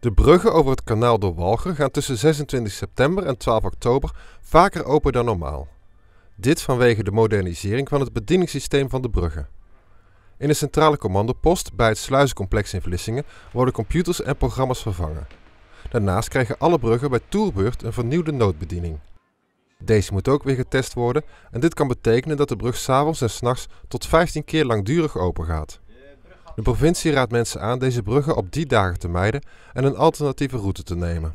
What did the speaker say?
De bruggen over het kanaal door Walger gaan tussen 26 september en 12 oktober vaker open dan normaal. Dit vanwege de modernisering van het bedieningssysteem van de bruggen. In de centrale commandopost bij het sluizencomplex in Vlissingen worden computers en programma's vervangen. Daarnaast krijgen alle bruggen bij toerbeurt een vernieuwde noodbediening. Deze moet ook weer getest worden en dit kan betekenen dat de brug s'avonds en s'nachts tot 15 keer langdurig open gaat. De provincie raadt mensen aan deze bruggen op die dagen te mijden en een alternatieve route te nemen.